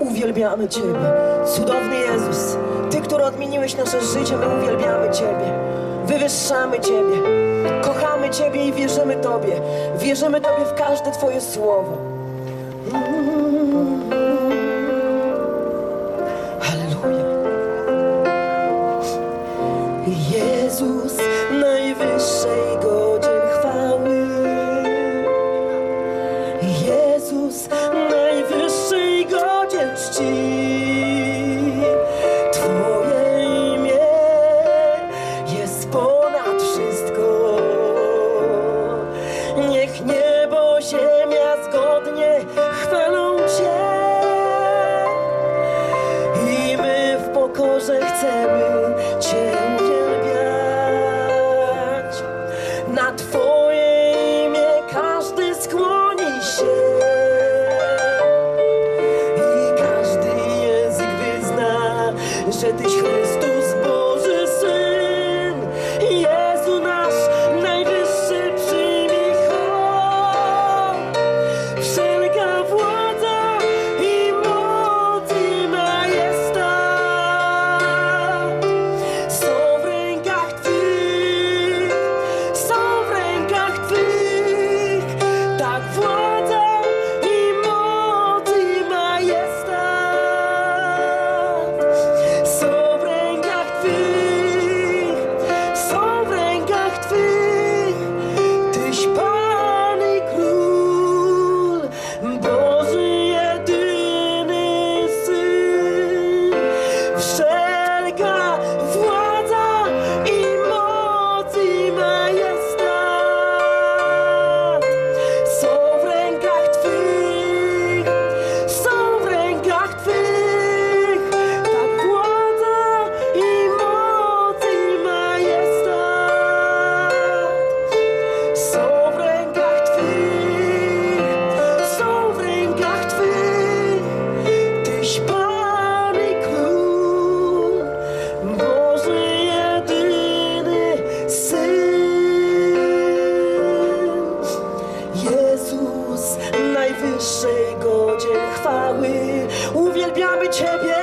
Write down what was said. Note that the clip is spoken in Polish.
Uwielbiamy Ciebie. Cudowny Jezus, Ty, który odmieniłeś nasze życie, my uwielbiamy Ciebie. Wywyższamy Ciebie. Kochamy Ciebie i wierzymy Tobie. Wierzymy Tobie w każde Twoje słowo. Mm. najwyższej godzie chwały. Uwielbiamy Ciebie.